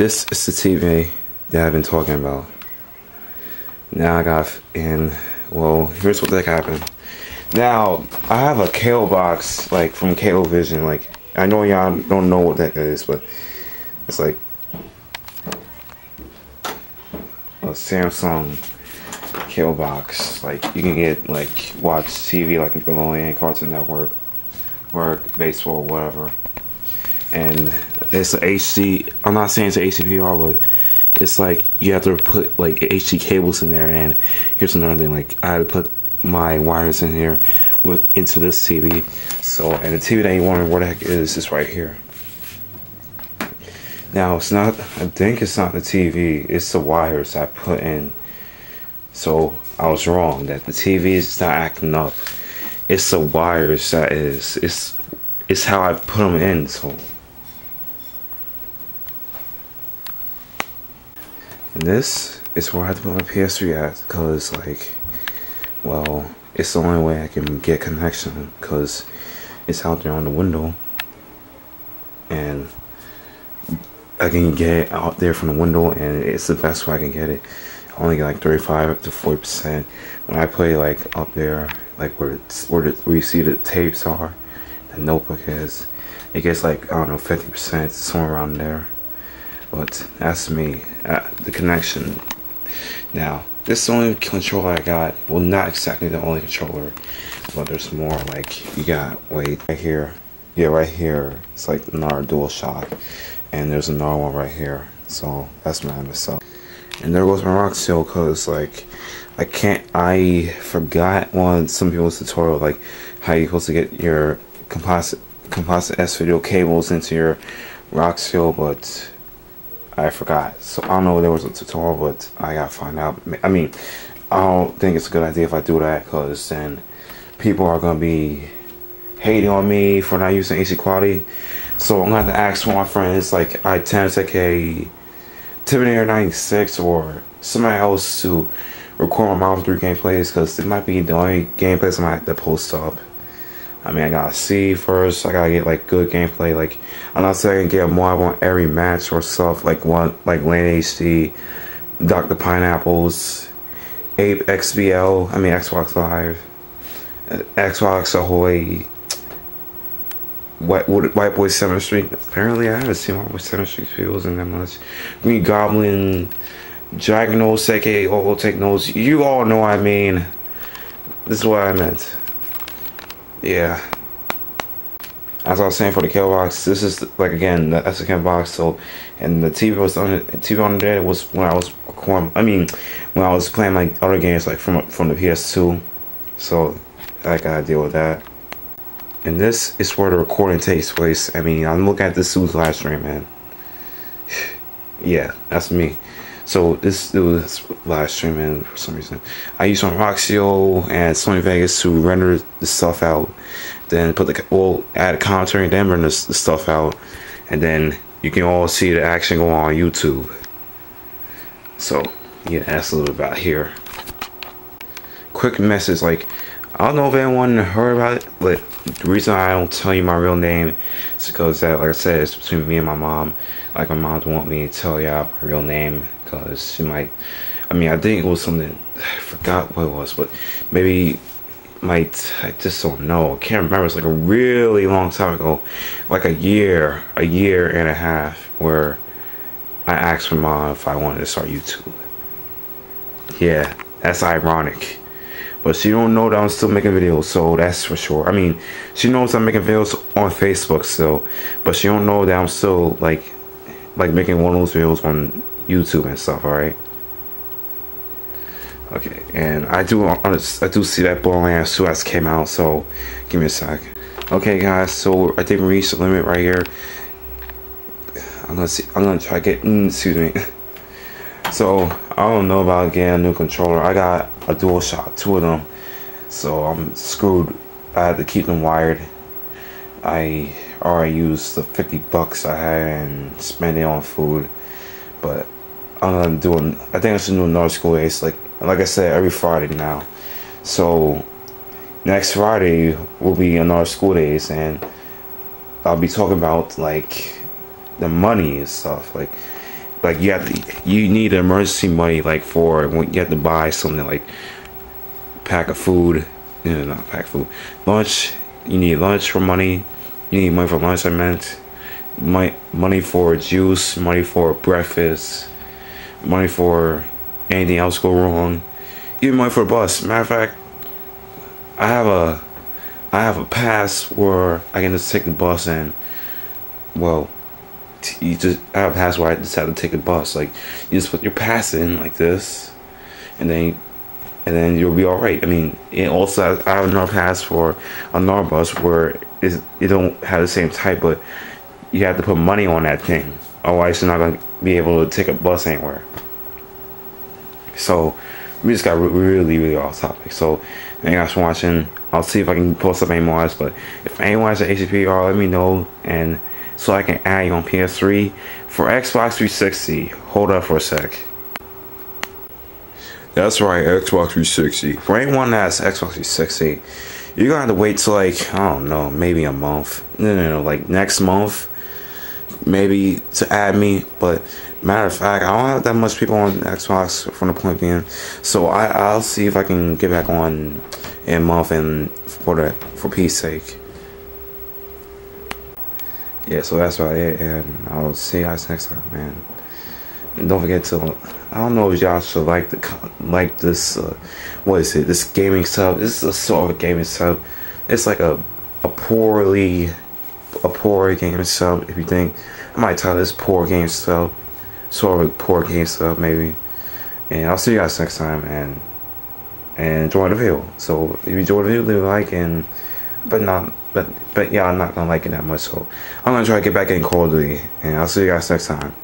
this is the TV that I've been talking about. Now I got in. Well, here's what that happened. Now I have a Kale box like from Cablevision. Like I know y'all don't know what that is, but it's like a Samsung Kale box. Like you can get like watch TV like Nickelodeon, Cartoon Network, work, baseball, whatever. And it's a HC. I'm not saying it's an HD PVR, but it's like you have to put like HD cables in there. And here's another thing: like I had to put my wires in here with into this TV. So and the TV that you wondering where the heck is is right here. Now it's not. I think it's not the TV. It's the wires I put in. So I was wrong. That the TV is not acting up. It's the wires that is. It's it's how I put them in. So. And this is where I have to put my PS3 at, cause like, well, it's the only way I can get connection, cause it's out there on the window, and I can get out there from the window, and it's the best way I can get it. I only get like 35 up to 40 percent. When I play like up there, like where it's where, the, where you see the tapes are, the notebook is, it gets like I don't know 50 percent, somewhere around there but that's me uh, the connection. Now this is the only controller I got. Well not exactly the only controller but there's more like you got wait right here. Yeah right here. It's like another DualShock and there's another one right here. So that's my myself and there goes my Roxio cause like I can't I forgot one some people's tutorial like how you're supposed to get your composite composite S video cables into your Roxio but I forgot. So I don't know there was a tutorial, but I gotta find out. I mean, I don't think it's a good idea if I do that because then people are gonna be hating on me for not using AC quality. So I'm gonna have to ask one of my friends, like I tend to take a Air 96 or somebody else to record my Marvel 3 gameplays because it might be the only gameplays I might have to post up. I mean, I gotta see first. I gotta get like good gameplay. Like, I'm not saying I can get more. I want every match or stuff like one like Lane HD, Dr. Pineapples, Ape XBL. I mean Xbox Live, uh, Xbox Ahoy. White White Boy Seventh Street. Apparently, I haven't seen White Boy Seventh Street videos in that much. Green Goblin, Dragon Oh Take Nose. You all know what I mean. This is what I meant yeah as I was saying for the kill box, this is like again the SK box. So, and the TV was on the TV on there was when I was. I mean, when I was playing like other games like from from the PS2. So, I gotta deal with that. And this is where the recording takes place. I mean, I'm looking at this Sue's live stream, man. yeah, that's me. So this it was live streaming for some reason. I used on Roxio and Sony Vegas to render the stuff out, then put the well add a commentary and then render the stuff out, and then you can all see the action go on YouTube. So yeah, that's a little about here. Quick message, like I don't know if anyone heard about it, but the reason I don't tell you my real name is because that, like I said, it's between me and my mom. Like my mom don't want me to tell y'all my real name because she might. I mean, I think it was something. I forgot what it was, but maybe might. I just don't know. I can't remember. It's like a really long time ago, like a year, a year and a half, where I asked my mom if I wanted to start YouTube. Yeah, that's ironic. But she don't know that I'm still making videos, so that's for sure. I mean, she knows I'm making videos on Facebook still, but she don't know that I'm still like, like making one of those videos on YouTube and stuff. All right. Okay, and I do I do see that Borderlands 2 has came out, so give me a sec. Okay, guys, so I we reached the limit right here. I'm gonna see. I'm gonna try to get. Mm, excuse me. So I don't know about getting a new controller. I got a DualShock, two of them. So I'm screwed. I had to keep them wired. I already used the 50 bucks I had and spent it on food. But um, I'm gonna do. An, I think I should do another school days. Like like I said, every Friday now. So next Friday will be another school days, and I'll be talking about like the money and stuff. Like like you have to, you need emergency money like for when you have to buy something like pack of food, you know, not pack food, lunch. You need lunch for money. You need money for lunch. I meant money money for juice, money for breakfast, money for anything else go wrong, even money for a bus. Matter of fact, I have a I have a pass where I can just take the bus and well you just I have a pass where I just have to take a bus. Like you just put your pass in like this, and then and then you'll be all right. I mean, it also I have another pass for another bus where is you don't have the same type, but you have to put money on that thing. Otherwise, you're not gonna be able to take a bus anywhere. So we just got really, really off topic. So thank you guys for watching. I'll see if I can post up any more. But if anyone has an HD PVR, let me know and so I can add you on PS3 for Xbox 360. Hold up for a sec. That's right, Xbox 360. For anyone that has Xbox 360, you're gonna have to wait till like I don't know, maybe a month. No, no, no, like next month, maybe to add me. But matter of fact, I don't have that much people on Xbox from the point being. So I I'll see if I can get back on in a month and for the for peace sake yeah, so that's about it, and I'll see you guys next time, man. And don't forget to, I don't know if y'all should like the like this, uh, what is it? This gaming sub. This is a sort of a gaming sub. It's like a a poorly a poor game sub. If you think I might title this poor game sub, sort of a poor game sub maybe. And I'll see you guys next time, and and enjoy the video. So if you enjoyed the video, leave a like and but not but but yeah, I'm not gonna like it that much. So I'm gonna try to get back in Call of Duty, and I'll see you guys next time.